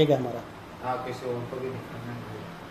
एक है हमारा। हाँ किसी और को भी दिखाना है